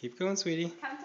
Keep going, sweetie. Come